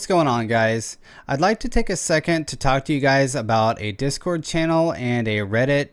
what's going on guys? I'd like to take a second to talk to you guys about a Discord channel and a Reddit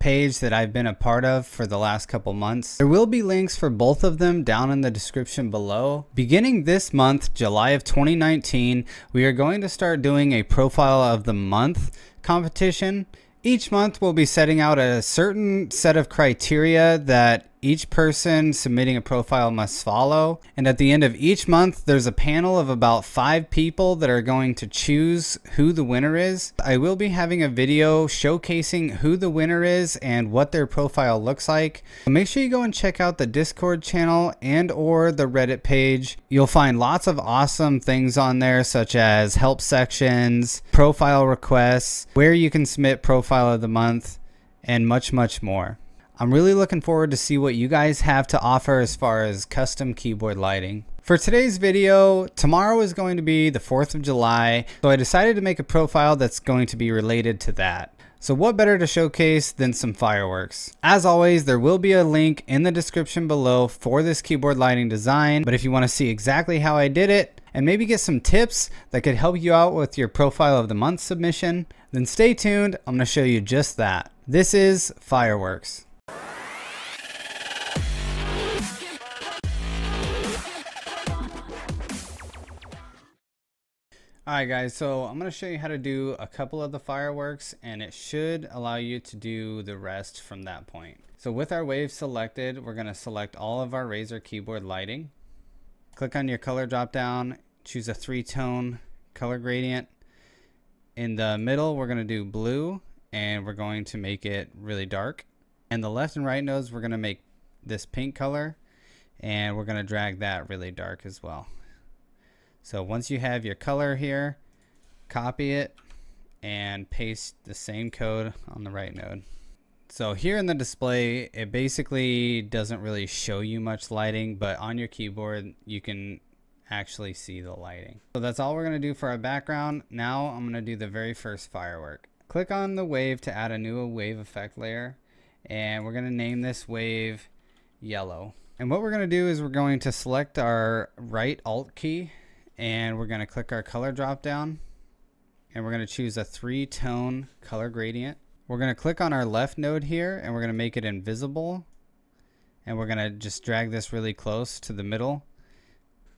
page that I've been a part of for the last couple months. There will be links for both of them down in the description below. Beginning this month, July of 2019, we are going to start doing a profile of the month competition. Each month we'll be setting out a certain set of criteria that each person submitting a profile must follow. And at the end of each month, there's a panel of about five people that are going to choose who the winner is. I will be having a video showcasing who the winner is and what their profile looks like. So Make sure you go and check out the Discord channel and or the Reddit page. You'll find lots of awesome things on there such as help sections, profile requests, where you can submit profile of the month, and much, much more. I'm really looking forward to see what you guys have to offer as far as custom keyboard lighting. For today's video, tomorrow is going to be the 4th of July, so I decided to make a profile that's going to be related to that. So what better to showcase than some fireworks? As always, there will be a link in the description below for this keyboard lighting design, but if you want to see exactly how I did it, and maybe get some tips that could help you out with your profile of the month submission, then stay tuned, I'm going to show you just that. This is fireworks. Alright guys, so I'm going to show you how to do a couple of the fireworks and it should allow you to do the rest from that point. So with our wave selected, we're going to select all of our Razer keyboard lighting. Click on your color drop down, choose a three tone color gradient. In the middle, we're going to do blue and we're going to make it really dark. And the left and right nodes, we're going to make this pink color and we're going to drag that really dark as well. So once you have your color here, copy it and paste the same code on the right node. So here in the display, it basically doesn't really show you much lighting, but on your keyboard, you can actually see the lighting. So that's all we're gonna do for our background. Now I'm gonna do the very first firework. Click on the wave to add a new wave effect layer, and we're gonna name this wave yellow. And what we're gonna do is we're going to select our right alt key and we're going to click our color drop down and we're going to choose a three tone color gradient. We're going to click on our left node here and we're going to make it invisible and we're going to just drag this really close to the middle.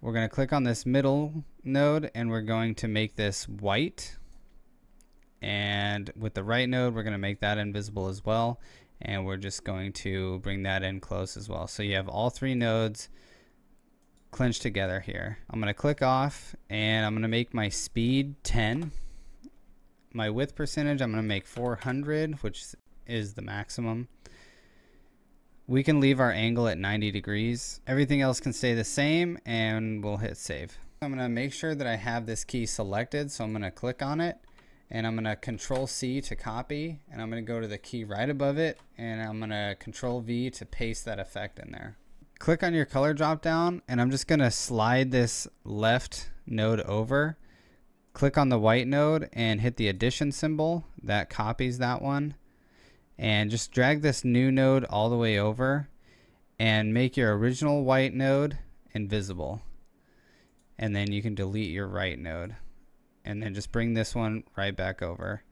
We're going to click on this middle node and we're going to make this white and with the right node we're going to make that invisible as well and we're just going to bring that in close as well. So you have all three nodes clenched together here. I'm going to click off and I'm going to make my speed 10. My width percentage, I'm going to make 400, which is the maximum. We can leave our angle at 90 degrees. Everything else can stay the same and we'll hit save. I'm going to make sure that I have this key selected. So I'm going to click on it and I'm going to control C to copy and I'm going to go to the key right above it and I'm going to control V to paste that effect in there click on your color drop down and I'm just going to slide this left node over. Click on the white node and hit the addition symbol. That copies that one. And just drag this new node all the way over and make your original white node invisible. And then you can delete your right node. And then just bring this one right back over.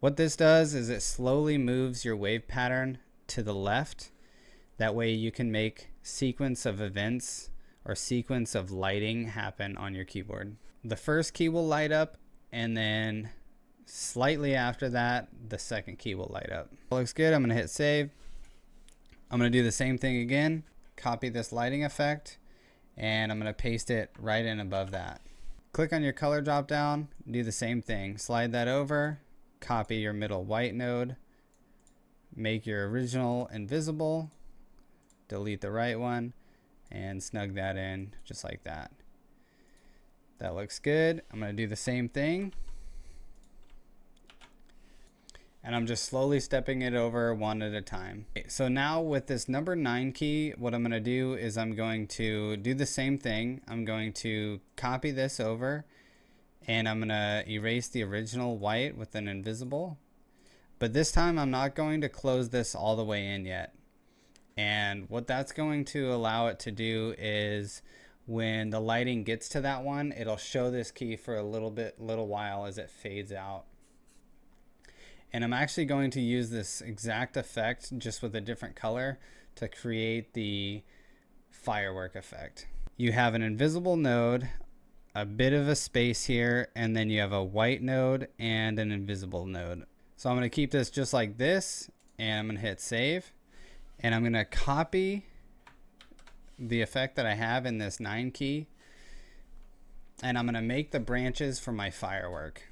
What this does is it slowly moves your wave pattern to the left that way you can make sequence of events or sequence of lighting happen on your keyboard. The first key will light up and then slightly after that, the second key will light up. Looks good. I'm going to hit save. I'm going to do the same thing again. Copy this lighting effect and I'm going to paste it right in above that. Click on your color drop down, do the same thing. Slide that over, copy your middle white node, make your original invisible, delete the right one and snug that in just like that. That looks good. I'm going to do the same thing. And I'm just slowly stepping it over one at a time. So now with this number nine key, what I'm going to do is I'm going to do the same thing. I'm going to copy this over and I'm going to erase the original white with an invisible. But this time I'm not going to close this all the way in yet. And what that's going to allow it to do is when the lighting gets to that one, it'll show this key for a little bit, little while as it fades out. And I'm actually going to use this exact effect just with a different color to create the firework effect. You have an invisible node, a bit of a space here, and then you have a white node and an invisible node. So I'm going to keep this just like this, and I'm going to hit save. And I'm going to copy the effect that I have in this 9 key. And I'm going to make the branches for my firework.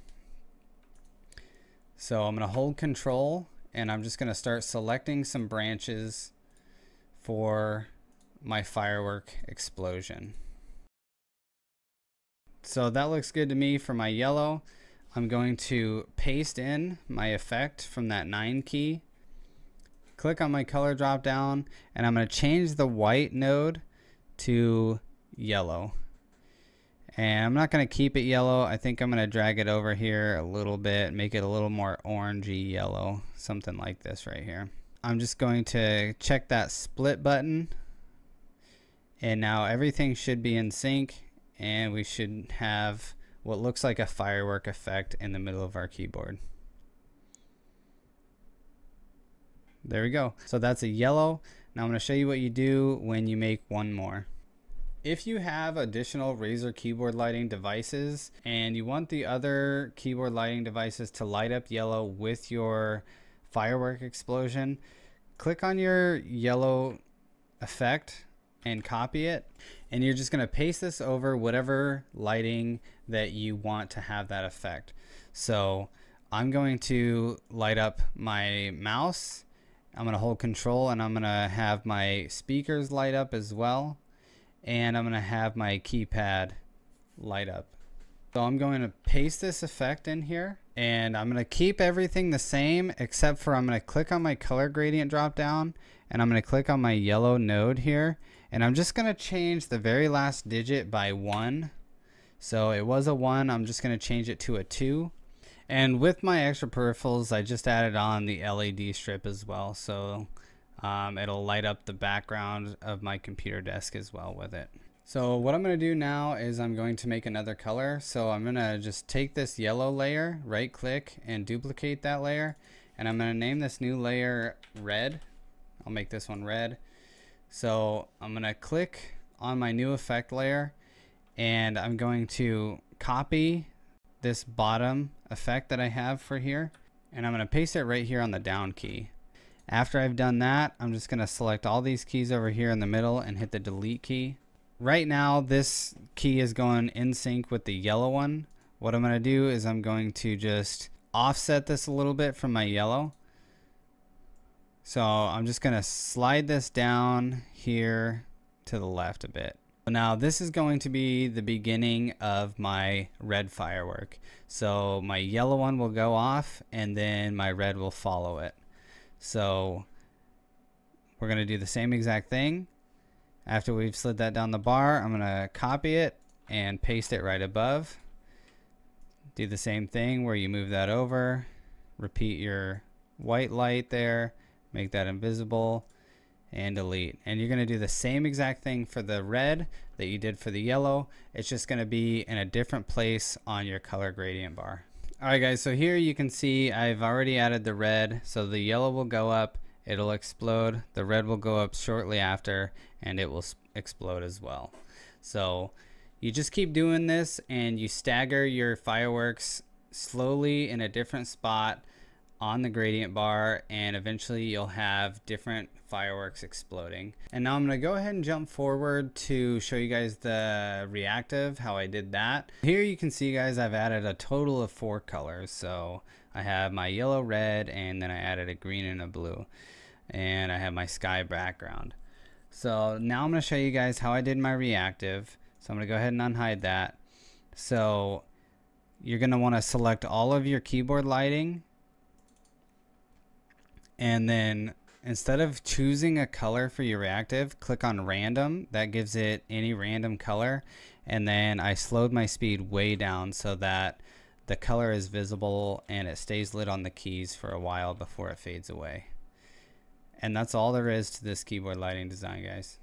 So I'm going to hold control and I'm just going to start selecting some branches for my firework explosion. So that looks good to me for my yellow. I'm going to paste in my effect from that 9 key click on my color drop down and I'm going to change the white node to yellow. And I'm not going to keep it yellow. I think I'm going to drag it over here a little bit, make it a little more orangey yellow, something like this right here. I'm just going to check that split button. And now everything should be in sync and we should have what looks like a firework effect in the middle of our keyboard. There we go. So that's a yellow. Now I'm going to show you what you do when you make one more. If you have additional Razer keyboard lighting devices and you want the other keyboard lighting devices to light up yellow with your firework explosion, click on your yellow effect and copy it. And you're just going to paste this over whatever lighting that you want to have that effect. So I'm going to light up my mouse I'm going to hold control and I'm going to have my speakers light up as well. And I'm going to have my keypad light up. So I'm going to paste this effect in here and I'm going to keep everything the same except for I'm going to click on my color gradient drop down and I'm going to click on my yellow node here and I'm just going to change the very last digit by one. So it was a one, I'm just going to change it to a two. And with my extra peripherals, I just added on the LED strip as well. So um, it'll light up the background of my computer desk as well with it. So what I'm going to do now is I'm going to make another color. So I'm going to just take this yellow layer, right click and duplicate that layer. And I'm going to name this new layer red. I'll make this one red. So I'm going to click on my new effect layer and I'm going to copy this bottom effect that I have for here and I'm going to paste it right here on the down key. After I've done that, I'm just going to select all these keys over here in the middle and hit the delete key. Right now, this key is going in sync with the yellow one. What I'm going to do is I'm going to just offset this a little bit from my yellow. So I'm just going to slide this down here to the left a bit. Now this is going to be the beginning of my red firework. So my yellow one will go off and then my red will follow it. So we're going to do the same exact thing. After we've slid that down the bar, I'm going to copy it and paste it right above. Do the same thing where you move that over, repeat your white light there, make that invisible, and delete. And you're going to do the same exact thing for the red that you did for the yellow. It's just going to be in a different place on your color gradient bar. Alright guys, so here you can see I've already added the red. So the yellow will go up, it'll explode. The red will go up shortly after and it will explode as well. So you just keep doing this and you stagger your fireworks slowly in a different spot on the gradient bar and eventually you'll have different fireworks exploding. And now I'm to go ahead and jump forward to show you guys the reactive, how I did that. Here you can see guys I've added a total of four colors. So I have my yellow, red, and then I added a green and a blue. And I have my sky background. So now I'm to show you guys how I did my reactive. So I'm to go ahead and unhide that. So you're going to want to select all of your keyboard lighting and then instead of choosing a color for your reactive, click on random. That gives it any random color. And then I slowed my speed way down so that the color is visible and it stays lit on the keys for a while before it fades away. And that's all there is to this keyboard lighting design, guys.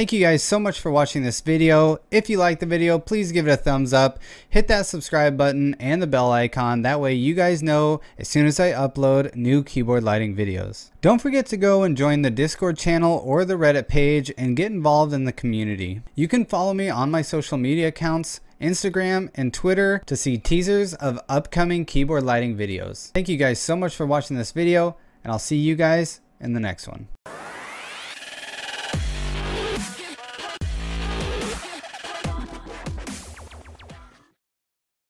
Thank you guys so much for watching this video. If you like the video, please give it a thumbs up, hit that subscribe button and the bell icon. That way you guys know as soon as I upload new keyboard lighting videos. Don't forget to go and join the Discord channel or the Reddit page and get involved in the community. You can follow me on my social media accounts Instagram, and Twitter to see teasers of upcoming keyboard lighting videos. Thank you guys so much for watching this video, and I'll see you guys in the next one.